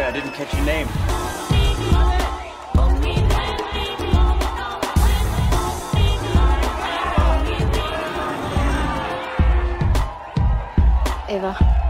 I didn't catch your name. Eva.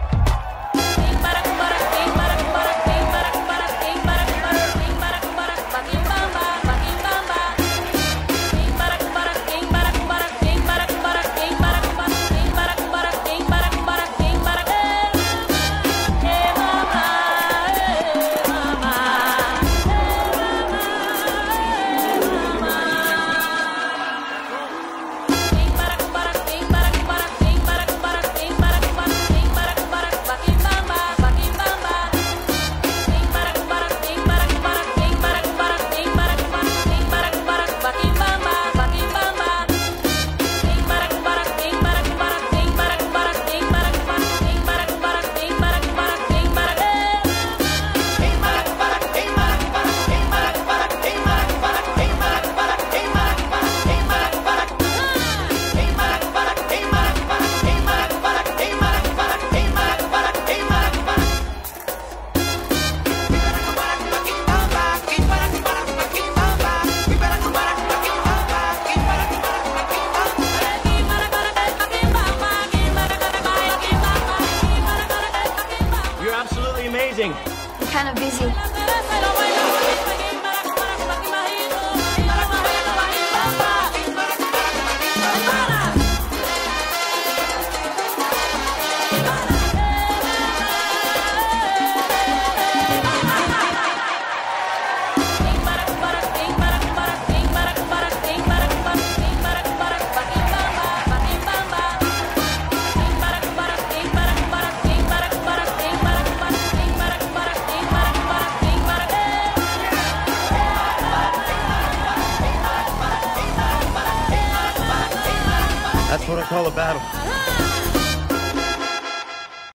Amazing. I'm kind of busy. That's what I call a battle.